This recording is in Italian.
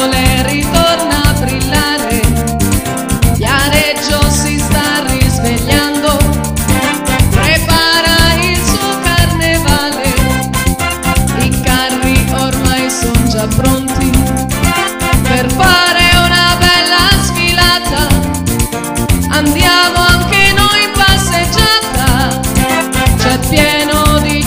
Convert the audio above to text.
sole ritorna a brillare, Viareggio si sta risvegliando, prepara il suo carnevale, i carri ormai sono già pronti per fare una bella sfilata, andiamo anche